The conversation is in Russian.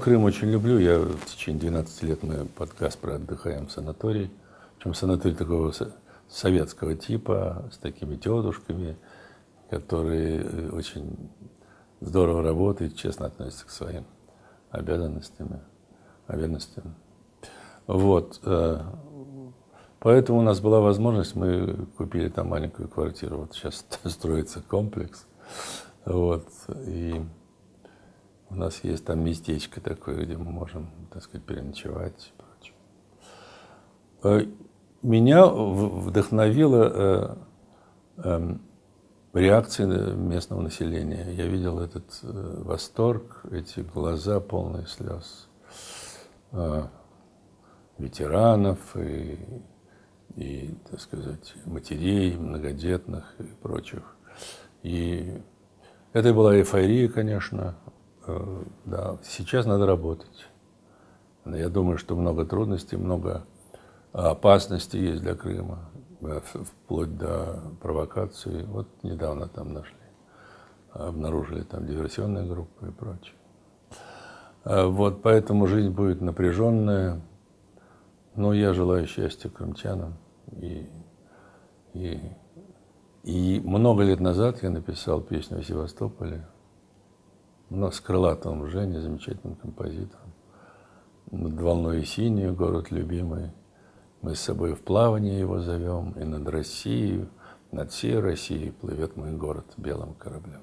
Крым очень люблю. Я в течение 12 лет мы под Каспро отдыхаем в санатории. Причем санаторий такого советского типа, с такими тетушками, которые э, очень здорово работают, честно относятся к своим обязанностям, обязанностям. Вот. Э, поэтому у нас была возможность, мы купили там маленькую квартиру. Вот сейчас строится комплекс. Вот. И у нас есть там местечко такое, где мы можем, так сказать, переночевать и прочее. Э, меня вдохновила э, эм, реакция местного населения. Я видел этот э, восторг, эти глаза полные слез ветеранов и, и, так сказать, матерей многодетных и прочих. И это была эйфория, конечно, Э, да, сейчас надо работать. Я думаю, что много трудностей, много опасностей есть для Крыма, э, вплоть до провокации. Вот недавно там нашли, обнаружили там диверсионные группы и прочее. Э, вот поэтому жизнь будет напряженная, но я желаю счастья крымчанам. И, и, и много лет назад я написал песню о Севастополе, но с крылатым Женей, замечательным композитором. Над волной и синюю, город любимый. Мы с собой в плавание его зовем, и над Россией, над всей Россией плывет мой город белым кораблем.